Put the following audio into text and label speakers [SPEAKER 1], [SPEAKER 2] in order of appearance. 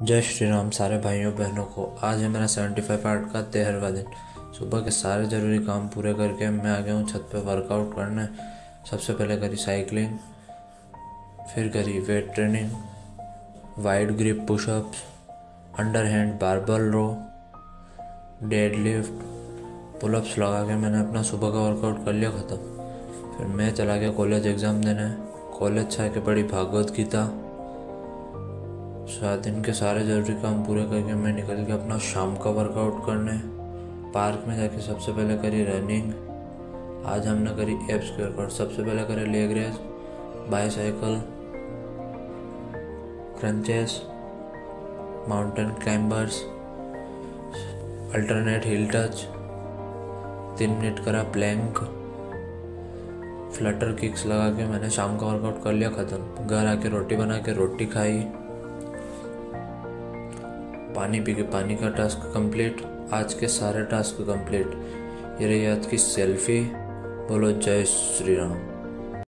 [SPEAKER 1] जय श्री राम सारे भाइयों, बहनों को। आज है मेरा सेवेंटी फाइव पार्ट का तेरहवा दिन। सुबह के सारे ज़रूरी काम पूरे करके मैं आ गया हूँ छत पे वर्कआउट करने। सबसे पहले करी साइकिलिंग फिर करी weight training wide grip pushups underhand barbell row deadlift pullups लगा के मैंने अपना सुबह का वर्कआउट कर लिया ख़त्म। फिर मैं चला गया कॉलेज एग्ज़ाम देने। कॉलेज से आके पढ़ी भागवत गीता। सात दिन के सारे ज़रूरी काम पूरे करके मैं निकल गया अपना शाम का वर्कआउट करने। पार्क में जाके सबसे पहले करी रनिंग आज हमने करी एप्स के वर्कआउट सबसे पहले करे leg raise bicycle crunches mountain climbers alternate heel touch तीन मिनट करा प्लैंक फ्लटर किक्स लगा के मैंने शाम का वर्कआउट कर लिया, ख़त्म। घर आके रोटी बना के रोटी खाई। पानी पी के पानी का टास्क कंप्लीट, आज के सारे टास्क कंप्लीट। ये रही आज की सेल्फी। बोलो जय श्री राम।